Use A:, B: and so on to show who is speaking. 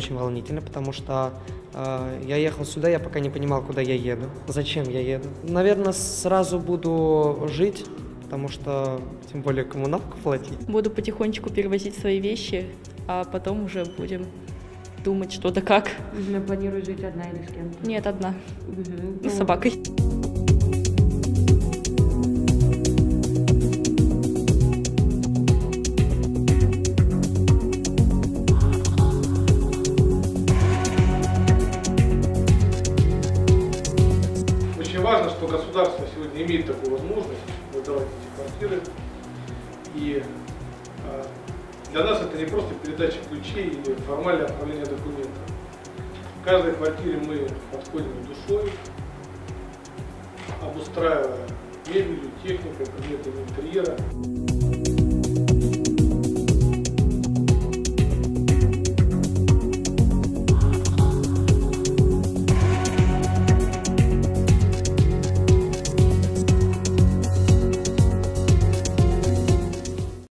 A: очень волнительно, потому что э, я ехал сюда, я пока не понимал, куда я еду, зачем я еду. Наверное, сразу буду жить, потому что тем более коммуналку платить.
B: Буду потихонечку перевозить свои вещи, а потом уже будем думать, что да как.
C: Угу. Планируешь жить одна или с кем-то?
B: Нет, одна.
C: Угу.
B: С собакой.
D: Очень важно, что государство сегодня имеет такую возможность выдавать эти квартиры. И а, для нас это не просто передача ключей или формальное оформление документов. В каждой квартире мы подходим душой, обустраивая мебелью, техникой, предметами интерьера.